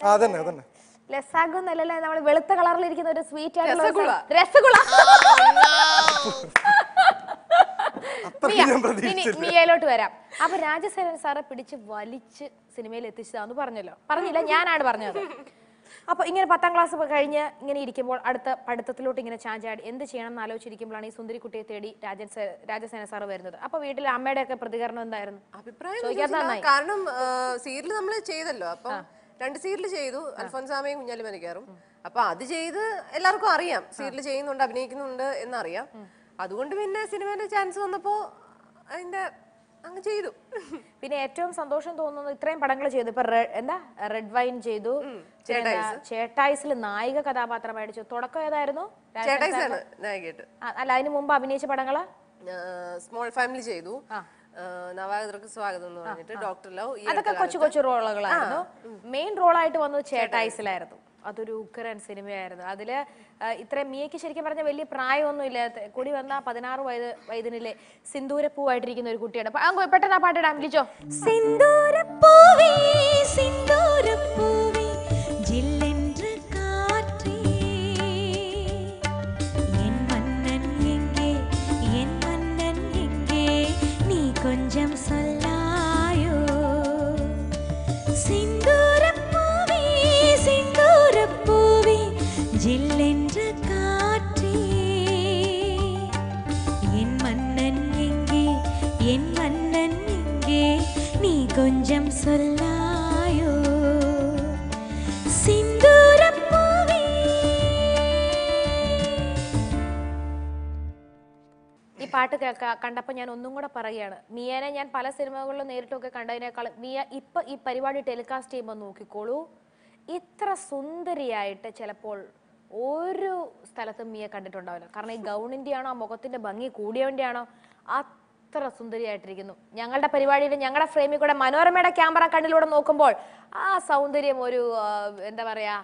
ആ അതന്നെ അതന്നെ. ലസാഗു എന്നല്ലല്ലേ നമ്മൾ വെളുത്ത കളറിലിരിക്കുന്ന ഒരു സ്വീറ്റ് ആയിട്ടുള്ള ഒരു രസഗുള. മിയ, ഞാൻ ഇനി പ്രതീക്ഷിച്ചില്ല മിയയിലോട്ട് വരാം. അപ്പൊ രാജസേനൻ സാറെ പിടിച്ച് വലിച്ച് സിനിമയിൽ എത്തിച്ചതാന്ന് പറഞ്ഞല്ലോ. പറഞ്ഞില്ല ഞാനാണ് പറഞ്ഞത്. അപ്പൊ ഇങ്ങനെ പത്താം ക്ലാസ് കഴിഞ്ഞ് ഇങ്ങനെ ഇരിക്കുമ്പോൾ അടുത്ത പഠിത്തത്തിലോട്ട് ഇങ്ങനെ ചാഞ്ചാടി എന്ത് ചെയ്യണം എന്ന് ആലോചിച്ചിരിക്കുമ്പോഴാണ് ഈ സുന്ദരിക്കുട്ടിയെ തേടി രാജൻ സേ- രാജസേന സാറ് വരുന്നത്. അപ്പൊ വീട്ടിലെ അമ്മയുടെ ഒക്കെ പ്രതികരണം എന്തായിരുന്നു? അഭിപ്രായം ചോദിക്കാത്ത ചോദിച്ചില്ല. നന്നായി. കാരണം സീരിയൽ നമ്മൾ ചെയ്തല്ലോ. അപ്പം രണ്ട് സീരിയൽ ചെയ്തു അൽഫോൻസാമയും കുഞ്ഞാലി മനിക്കാറും അപ്പൊ അത് ചെയ്ത് എല്ലാവർക്കും അറിയാം. സീരിയൽ ചെയ്യുന്നുണ്ട് അഭിനയിക്കുന്നുണ്ട് എന്നറിയാം. അതുകൊണ്ട് പിന്നെ സിനിമയുടെ ചാൻസ് വന്നപ്പോ അതിന്റെ അങ്ങ് ചെയ്തു. പിന്നെ ഏറ്റവും സന്തോഷം തോന്നുന്നത് ഇത്രയും പടങ്ങൾ ചെയ്തു. ഇപ്പൊ എന്താ? റെഡ് വൈൻ ചെയ്തു. ചേട്ടായിസിൽ നായിക കഥാപാത്രമായിട്ട് ചെയ്തു തുടക്കം ഏതായിരുന്നു? അല്ല അതിന് മുമ്പ് അഭിനയിച്ച പടങ്ങൾ? സ്മോൾ ഫാമിലി ചെയ്തു. നവാഗതർക്ക് സ്വാഗതം എന്ന് പറഞ്ഞിട്ട് ഡോക്ടർ ലവ് അതൊക്കെ കൊച്ചു കൊച്ചു റോളുകളായിരുന്നു മെയിൻ റോളായിട്ട് വന്നത് ചേട്ടായിസിലായിരുന്നു. അതൊരു ഉഗ്രൻ സിനിമയായിരുന്നു. അതിൽ ഇത്ര മിയയ്ക്ക് ശരിക്കും പറഞ്ഞ വലിയ പ്രായമൊന്നും ഇല്ല കൂടി വന്ന പതിനാറ് വയത് വയതിനിലെ സിന്ദൂരപ്പൂവായിട്ടിരിക്കുന്ന ഒരു കുട്ടിയാണ്. പെട്ടെന്ന് ആ പാട്ട് വിളിച്ചോ സിന്ദൂരപ്പൂവേ கொஞ்சம் சொல்லாயோ സിന്ദൂരപ്പൂവേ ഈ പാട്ട് കേൾക്കാ കണ്ടപ്പോൾ ഞാൻ ഒന്നും കൂടെ പറയുകയാണ് മിയനെ ഞാൻ പല സിനിമകളിലും നേരിട്ടൊക്കെ കണ്ടതിനേക്കാൾ മിയ ഇപ്പൊ ഈ പരിപാടി ടെലികാസ്റ്റ് ചെയ്യുമ്പോൾ നോക്കിക്കോളൂ ഇത്ര സുന്ദരിയായിട്ട് ചിലപ്പോൾ ഒരു സ്ഥലത്തും മിയ കണ്ടിട്ടുണ്ടാവില്ല കാരണം ഈ ഗൗണിന്റെ ആണോ ആ മുഖത്തിന്റെ ഭംഗി കൂടിയവന്റെ ആണോ അത്ര സുന്ദരിയായിട്ടിരിക്കുന്നു. ഞങ്ങളുടെ പരിപാടിയിൽ ഞങ്ങളുടെ ഫ്രെയിമിൽ കൂടെ മനോരമയുടെ ക്യാമറ കണ്ണിലൂടെ നോക്കുമ്പോൾ ആ സൗന്ദര്യം ഒരു എന്താ പറയാ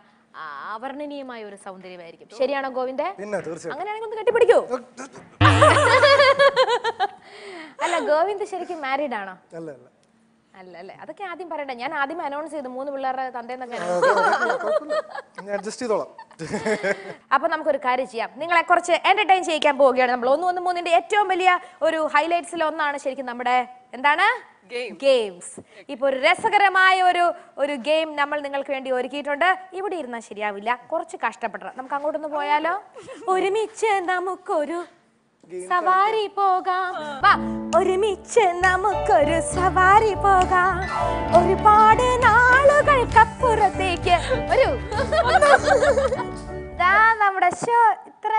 അവർണനീയമായ ഒരു സൗന്ദര്യമായിരിക്കും. ശരിയാണോ ഗോവിന്ദേ? അങ്ങനെയാണെങ്കിൽ ഒന്ന് കെട്ടിപ്പിടിക്കൂ. അല്ല ഗോവിന്ദ് ശരിക്കും മാരീഡ് ആണോ? അല്ല അല്ല അതൊക്കെ ആദ്യം പറയണ്ട ഞാൻ ആദ്യം അനൗൺസ് ചെയ്തു. മൂന്ന് പിള്ളേരുടെ തന്തേന്നൊക്കെ അഡ്ജസ്റ്റ് ചെയ്തോളാം. അപ്പൊ നമുക്കൊരു കാര്യം ചെയ്യാം. നിങ്ങളെ കുറച്ച് എന്റർടൈൻ ചെയ്യിക്കാൻ പോവുകയാണ് നമ്മൾ. ഒന്ന് ഒന്ന് മൂന്നിന്റെ ഏറ്റവും വലിയ ഒരു ഹൈലൈറ്റ്സിൽ ഒന്നാണ് ശരിക്കും നമ്മുടെ എന്താണ്? ഗെയിംസ് ഇപ്പൊ ഒരു രസകരമായ ഒരു ഒരു ഗെയിം നമ്മൾ നിങ്ങൾക്ക് വേണ്ടി ഒരുക്കിയിട്ടുണ്ട്. ഇവിടെ ഇരുന്നാൽ ശരിയാവില്ല. കുറച്ച് കഷ്ടപ്പെടണം. നമുക്ക് അങ്ങോട്ടൊന്ന് പോയാലോ? ഒരുമിച്ച് നമുക്കൊരു സവാരി പോകാം. വാ ഒരുമിച്ച് നമുക്കൊരു സവാരി പോകാം. ഒരുപാട് നാളുകൾക്കപ്പുറത്തേക്ക്. ഒരു ദാ നമ്മുടെ ഷോ. ഇത്ര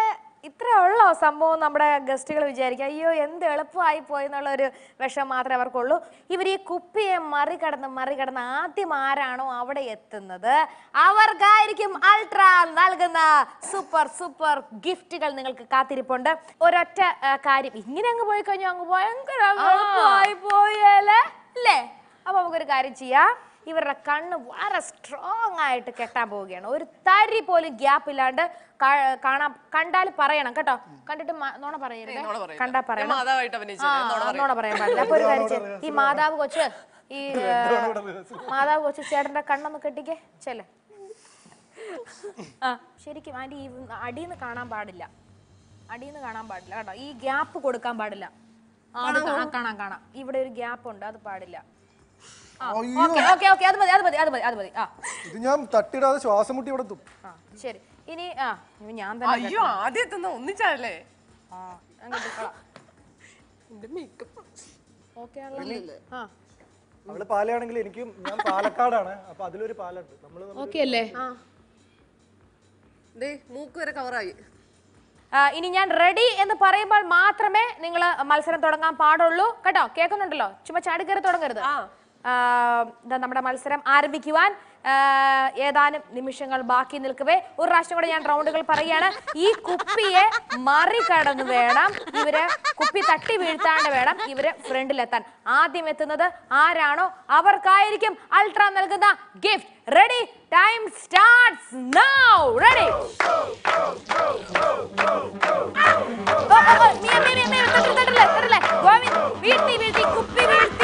ഇത്ര ഉള്ളോ സംഭവം നമ്മുടെ ഗസ്റ്റുകൾ വിചാരിക്കുക അയ്യോ എന്ത് എളുപ്പമായി പോയി എന്നുള്ള ഒരു വിഷം മാത്രമേ അവർക്കുള്ളൂ. ഇവർ ഈ കുപ്പിയെ മറികടന്ന് മറികടന്ന് ആദ്യം ആരാണോ അവിടെ എത്തുന്നത് അവർക്കായിരിക്കും അൾട്രാ നൽകുന്ന സൂപ്പർ സൂപ്പർ ഗിഫ്റ്റുകൾ നിങ്ങൾക്ക് കാത്തിരിപ്പുണ്ട്. ഒരൊറ്റ കാര്യം ഇങ്ങനെ അങ്ങ് പോയി കഴിഞ്ഞാൽ അങ്ങ് ഭയങ്കര പോയി പോയല്ലേ അല്ലേ? അപ്പൊ നമുക്കൊരു കാര്യം ചെയ്യാം. ഇവരുടെ കണ്ണ് വളരെ സ്ട്രോങ് ആയിട്ട് കെട്ടാൻ പോവുകയാണ്. ഒരു തരി പോലും ഗ്യാപ്പ് ഇല്ലാണ്ട് കാണാൻ കണ്ടാൽ പറയണം കേട്ടോ. കണ്ടിട്ട് നോണ പറയരുത്. കണ്ടാ പറയണം. നോണ പറയും. നോണ പറയാൻ പാടില്ല. അപ്പൊ ഒരു കാര്യം ഈ മാതാവ് കൊച്ച് ഈ മാതാവ് കൊച്ച് ചേട്ടന്റെ കണ്ണൊന്ന് കെട്ടിക്കേ. ചെല്ലേ. ആ. ശരിക്കും ആന്റി ഈ അടിന്ന് കാണാൻ പാടില്ല. അടിന്ന് കാണാൻ പാടില്ല കേട്ടോ. ഈ ഗ്യാപ്പ് കൊടുക്കാൻ പാടില്ല. ആ, അത് കാണാം. കാണാം കാണാം. ഇവിടെ ഒരു ഗ്യാപ്പ് ഉണ്ട്. അത് പാടില്ല. ഇത് ഞാൻ തട്ടിടാതെ ശ്വാസം മുട്ടി ഇവിടെ ആ ശരി. ഇനി ആ ഞാൻ തന്നെ അയ്യോ ആദ്യം എത്തുന്ന ഒന്നിച്ചല്ലേ ആ അങ്ങോട്ട് കളാം ഓക്കെ ആണല്ലോ ആ. അവൾ പാലയാണെങ്കിൽ എനിക്കും ഞാൻ പാലക്കാടാണ് അപ്പൊ അതിലൊരു പാലുണ്ട്. നമ്മൾ ഓക്കെ അല്ലേ? ദേ മൂക്ക് വരെ കവറായി ആ, ഇനി ഞാൻ റെഡി എന്ന് പറയുമ്പോൾ മാത്രമേ നിങ്ങൾ മത്സരം തുടങ്ങാൻ പാടുള്ളൂ. കേട്ടോ? കേൾക്കുന്നുണ്ടല്ലോ? ചുമ്മാ ചാടി കയറി തുടങ്ങരുത്. നമ്മുടെ മത്സരം ആരംഭിക്കുവാൻ ഏതാനും നിമിഷങ്ങൾ ബാക്കി നിൽക്കവേ ഒരു പ്രാവശ്യം കൂടെ ഞാൻ റൗണ്ടുകൾ പറയുകയാണ് ഈ കുപ്പിയെ മറികടന്ന് വേണം ഇവർ കുപ്പി തട്ടി വീഴ്ത്താണ്ട് വേണം ഇവർ ഫ്രണ്ടിലെത്താൻ ആദ്യം എത്തുന്നത് ആരാണോ അവർക്കായിരിക്കും അൾട്രാ നൽകുന്ന gift ready time starts now ready വീഴ്ത്തി വീഴ്ത്തി കുപ്പി വീഴ്ത്തി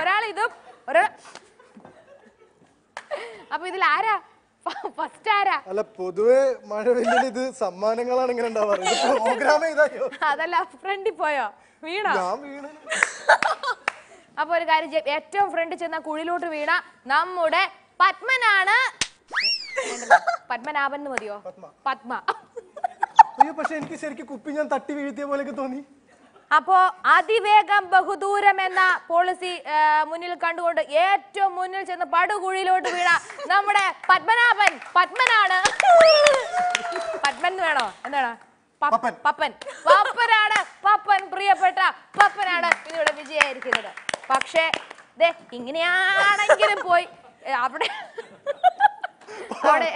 ഒരാൾ ഇതും ഒരാൾ അപ്പൊ ഇതിൽ ആരാ ഫസ്റ്റ് ആരാ? അല്ല പൊതുവെ മഴവെല്ലിൽ ഇത് സമ്മാനങ്ങളാണ് ഇങ്ങനെ ഉണ്ടാവാറ്. ഇത് പ്രോഗ്രാം ചെയ്തായോ അതല്ല ഫ്രണ്ടിൽ പോയോ? വീണോ? ഞാൻ വീണ്. അപ്പൊ ഒരു കാര്യം ചെയ്യ്. ഏറ്റവും ഫ്രണ്ട് ചെന്ന കുഴിലോട്ട് വീണ നമ്മുടെ പത്മനാണ്. പത്മനാഭൻ എന്ന് മതിയോ? പത്മ. അയ്യോ പക്ഷെ എനിക്ക് ശരിക്കും കുപ്പി ഞാൻ തട്ടി വീഴ്ത്തിയ പോലെയൊക്കെ തോന്നി. അപ്പോ അതിവേഗം ബഹുദൂരം എന്ന പോളിസി മുന്നിൽ കണ്ടുകൊണ്ട് ഏറ്റവും മുന്നിൽ ചെന്ന് പടുകുഴിയിലോട്ട് വീണ നമ്മുടെ പത്മനാഭൻ പത്മനാണ്. പത്മൻ വേണോ? എന്താണ്? പപ്പൻ. പപ്പൻ. പപ്പനാണ് പപ്പൻ പ്രിയപ്പെട്ട പപ്പനാണ് ഇതിവിടെ വിജയായിരിക്കുന്നത് പക്ഷേ ഇങ്ങനെയാണെങ്കിലും പോയി. അവിടെ അവിടെ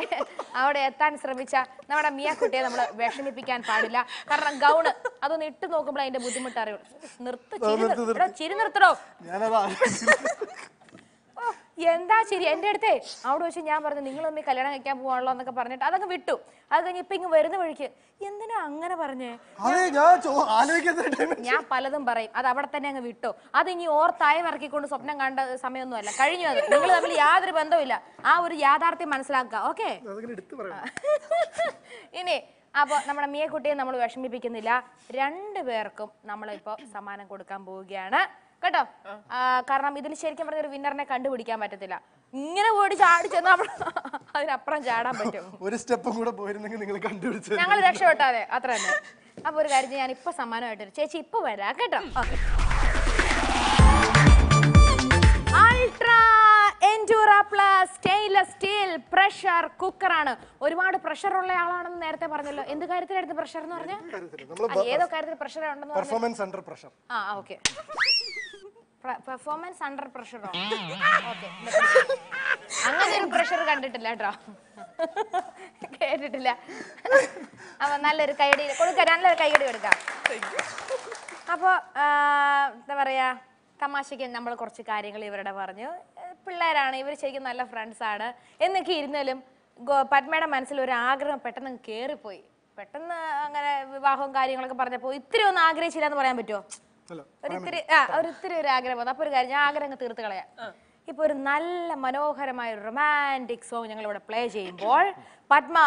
അവിടെ എത്താൻ ശ്രമിച്ച നമ്മുടെ മിയാക്കുട്ടിയെ നമ്മൾ വിഷമിപ്പിക്കാൻ പാടില്ല. കാരണം ഗൗണ് അതൊന്ന് ഇട്ട് നോക്കുമ്പോൾ അതിന്റെ ബുദ്ധിമുട്ട് അറിയുള്ളൂ നിർത്ത് ചിരി നിർത്തടോ. ഞാനത് എന്താ ശരി? എന്റെ അടുത്തേ അവിടെ വെച്ച് ഞാൻ പറഞ്ഞു നിങ്ങൾ തമ്മിൽ കല്യാണം കഴിക്കാൻ പോവാണല്ലോ എന്നൊക്കെ പറഞ്ഞിട്ട് അതങ്ങ് വിട്ടു. അത് കഴിഞ്ഞ് ഇപ്പൊ ഇങ്ങ് വരുന്ന വഴിക്ക് എന്തിനാ അങ്ങനെ പറഞ്ഞേ? ഞാൻ പലതും പറയും. അത് അവിടെ തന്നെ അങ്ങ് വിട്ടു. അത് ഇനി ഓർത്തായ ഇറക്കിക്കൊണ്ട് സ്വപ്നം കണ്ട സമയമൊന്നും അല്ല. കഴിഞ്ഞു അത്. നിങ്ങൾ തമ്മിൽ യാതൊരു ബന്ധവുമില്ല. ആ ഒരു യാഥാർത്ഥ്യം മനസ്സിലാക്കുക. ഓക്കെ? ഇനി അപ്പോൾ നമ്മുടെ മിയക്കുട്ടിയെ നമ്മൾ വിഷമിപ്പിക്കുന്നില്ല. രണ്ടു പേർക്കും നമ്മളിപ്പോൾ സമ്മാനം കൊടുക്കാൻ പോവുകയാണ്. കേട്ടോ? കാരണം ഇതിൽ ശരിക്കും പറഞ്ഞ ഒരു വിന്നറിനെ കണ്ടുപിടിക്കാൻ പറ്റത്തില്ല. ഇങ്ങനെ ഓടി ചാടി ചെന്ന് അതിനപ്പുറം ചാടാൻ പറ്റും. ഒരു സ്റ്റെപ്പും കൂടെ പോയിരുന്നെങ്കിൽ നിങ്ങൾ ഞങ്ങൾ രക്ഷപ്പെട്ടാതെ. അത്ര തന്നെ. അപ്പൊ ഒരു കാര്യം ഞാൻ ഇപ്പൊ സമ്മാനമായിട്ട് വരും. ചേച്ചി ഇപ്പൊ വരാം കേട്ടോ? Ultra Endura plus stainless steel pressure കുക്കറാണ് ഒരുപാട് പ്രഷർ ഉള്ള ആളാണെന്ന് നേരത്തെ പറഞ്ഞല്ലോ. എന്ത് കാര്യത്തിലായിരുന്നു പ്രഷർ എന്ന് പറഞ്ഞാൽ ഏതോ കാര്യത്തിൽ പ്രഷർ ഉണ്ടെന്ന് പറഞ്ഞു പെർഫോമൻസ് അണ്ടർ പ്രഷർ ആ ഓക്കെ പെർഫോമൻസ് അണ്ടർ പ്രഷറോ ഓക്കെ അങ്ങനെ ഒരു പ്രഷർ കണ്ടിട്ടില്ല കേട്ടോ. കേട്ടിട്ടില്ല. അപ്പൊ നല്ലൊരു കൈയടി കൊടുക്കാം നല്ലൊരു കൈയടി കൊടുക്കാം. അപ്പൊ എന്താ പറയാ തമാശയ്ക്ക് നമ്മൾ കുറച്ച് കാര്യങ്ങൾ ഇവരുടെ പറഞ്ഞു. പിള്ളേരാണ് ഇവർ ശരിക്കും നല്ല ഫ്രണ്ട്സ് ആണ്. എന്നൊക്കെ ഇരുന്നാലും പത്മയുടെ മനസ്സിൽ ഒരു ആഗ്രഹം പെട്ടെന്ന് കയറിപ്പോയി കേറിപ്പോയി. പെട്ടെന്ന് അങ്ങനെ വിവാഹവും കാര്യങ്ങളൊക്കെ പറഞ്ഞപ്പോൾ ഇത്തിരി ഒന്നും ആഗ്രഹിച്ചില്ല എന്ന് പറയാൻ പറ്റുമോ അല്ല ഒരു ആ ഒരു ഒരു ആഗ്രഹം വന്നു. അപ്പൊ ഒരു കാര്യം ഞാൻ ആഗ്രഹം അങ്ങ് തീർത്ത് കളയാം. ഇപ്പൊ ഒരു നല്ല മനോഹരമായ ഒരു റൊമാന്റിക് സോങ് ഞങ്ങൾ ഇവിടെ പ്ലേ ചെയ്യുമ്പോൾ പത്മ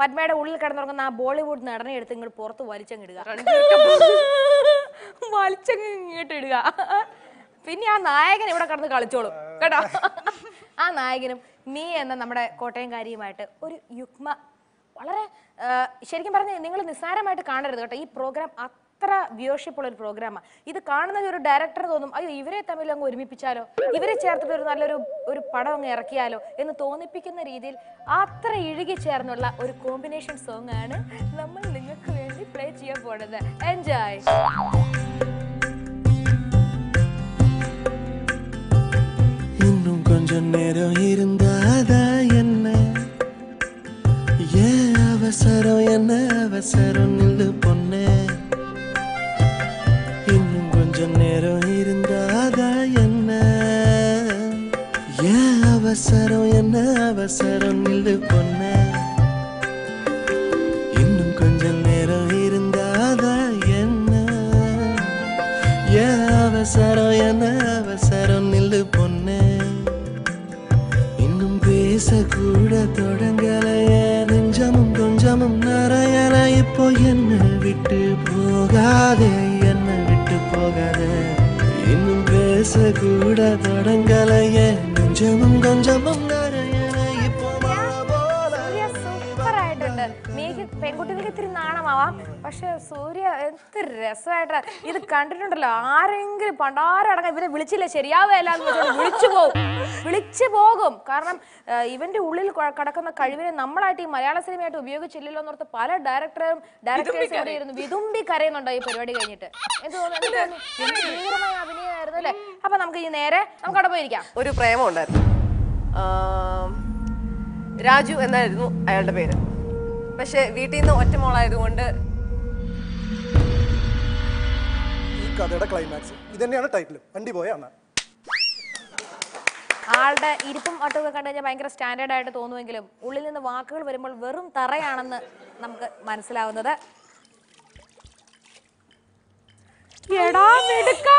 പത്മയുടെ ഉള്ളിൽ കിടന്നുറങ്ങുന്ന ആ ബോളിവുഡ് നടനെ എടുത്ത് ഇങ്ങോട്ട് പുറത്ത് വലിച്ചങ്ങിടുക വലിച്ചങ്ങ് ഇങ്ങോട്ട് ഇടുക. പിന്നെ ആ നായകൻ ഇവിടെ കടന്ന് കളിച്ചോളും. കേട്ടോ? ആ നായകനും നീ എന്ന നമ്മുടെ കോട്ടയംകാരിയുമായിട്ട് ഒരു യുഗ്മ വളരെ ശരിക്കും പറഞ്ഞാൽ നിങ്ങൾ നിസ്സാരമായിട്ട് കാണരുത് കേട്ടോ. ഈ പ്രോഗ്രാം അത്ര വ്യൂഷിപ്പ് ഉള്ള ഒരു പ്രോഗ്രാമാണ് ഇത് കാണുന്ന ഒരു ഡയറക്ടർ തോന്നും അയ്യോ ഇവരെ തമ്മിൽ അങ്ങ് ഒരുമിപ്പിച്ചാലോ ഇവരെ ചേർത്തിട്ട് ഒരു നല്ലൊരു ഒരു പടം അങ്ങ് ഇറക്കിയാലോ എന്ന് തോന്നിപ്പിക്കുന്ന രീതിയിൽ അത്ര ഇഴുകി ചേർന്നുള്ള ഒരു കോമ്പിനേഷൻ സോങ് ആണ് നമ്മൾ നിങ്ങൾക്ക് വേണ്ടി പ്ലേ ചെയ്യാൻ പോണത് എൻജോയ് இன்னும் கொஞ்ச நேரம் இருந்தாதா என்ன ஏன் அவசரம் என்ன அவசரம் நில்லு பொண்ணே அவசரம் என்ன அவசரம்? நில்லு பொண்ணே. இன்னும் கொஞ்சம் நேரம் இருந்தாதா என்ன? ஏன் அவசரம் என்ன அவசரம்? நில்லு பொண்ணு. இன்னும் பேசக்கூட தொடங்கலையே. நெஞ்சமும் கொஞ்சமும் நிறையல இப்போ என்ன விட்டு போகாதே என்ன விட்டு போகாதே. இன்னும் பேசக்கூட தொடங்கலையே. 却问广厦梦难 ആയിട്ടുണ്ട് മേഘ പെൺകുട്ടികൾക്ക് ഇത്തിരി നാണമാവാം. പക്ഷെ സൂര്യ എന്ത് രസമായിട്ട്. ഇത് കണ്ടിട്ടുണ്ടല്ലോ ആരെങ്കിലും പണ്ടാരടങ്ങാൻ ഇവരെ വിളിച്ചില്ല? ശരിയാവുകയല്ല വിളിച്ചു പോകും വിളിച്ചു പോകും. കാരണം ഇവന്റെ ഉള്ളിൽ കടക്കുന്ന കഴിവിനെ നമ്മളായിട്ട് ഈ മലയാള സിനിമയായിട്ട് ഉപയോഗിച്ചില്ലല്ലോ എന്ന് ഓർത്ത് പല ഡയറക്ടറും ഡയറക്ടേഴ്സും കൂടെ ഇരുന്നു വിതുമ്പി കരയുന്നുണ്ടോ ഈ പരിപാടി കഴിഞ്ഞിട്ട്? എന്ത് തോന്നുന്നു? അഭിനയമായിരുന്നു അല്ലേ? അപ്പൊ നമുക്ക് ഈ നേരെ നമുക്ക് അവിടെ പോയിരിക്കാം. ഒരു പ്രേമം ഉണ്ടായിരുന്നു. രാജു എന്നായിരുന്നു അയാളുടെ പേര്. പക്ഷെ വീട്ടിൽ നിന്ന് ഒറ്റ മോളായതുകൊണ്ട് ഈ കഥയുടെ ക്ലൈമാക്സ് ഇതന്നെയാണ് ടൈറ്റിൽ വണ്ടി പോയ ആളുടെ ഇരിപ്പും ഒട്ടൊക്കെ കണ്ടു കഴിഞ്ഞാൽ ഭയങ്കര സ്റ്റാൻഡേർഡ് ആയിട്ട് തോന്നുമെങ്കിലും ഉള്ളിൽ നിന്ന് വാക്കുകൾ വരുമ്പോൾ വെറും തറയാണെന്ന് നമുക്ക് മനസ്സിലാവുന്നത്. എടാ മിടുക്കാ!